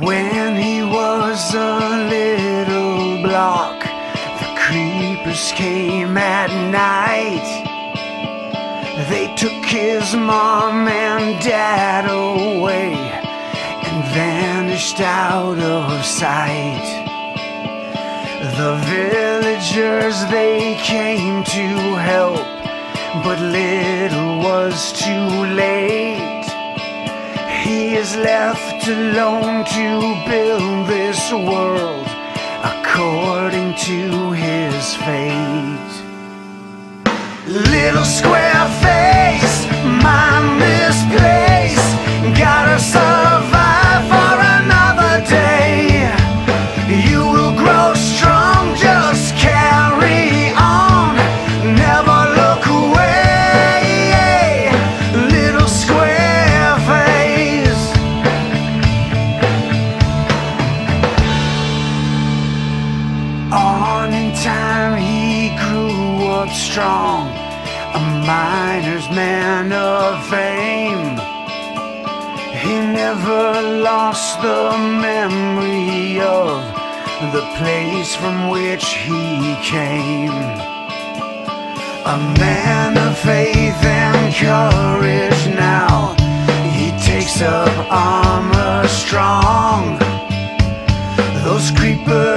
When he was a little block, the creepers came at night. They took his mom and dad away and vanished out of sight. The villagers they came to help, but little was too late. He is left alone to build this world according to his fate. Little square time he grew up strong, a miner's man of fame. He never lost the memory of the place from which he came. A man of faith and courage now, he takes up armor strong. Those creepers